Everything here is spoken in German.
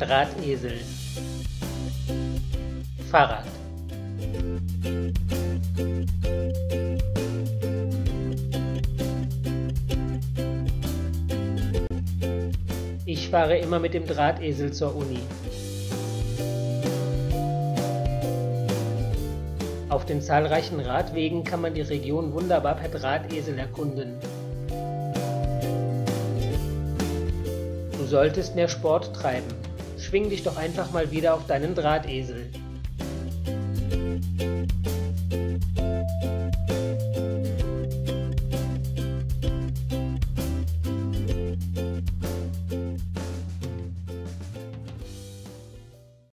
Drahtesel Fahrrad Ich fahre immer mit dem Drahtesel zur Uni. Auf den zahlreichen Radwegen kann man die Region wunderbar per Drahtesel erkunden. Du solltest mehr Sport treiben. Schwing dich doch einfach mal wieder auf deinen Drahtesel.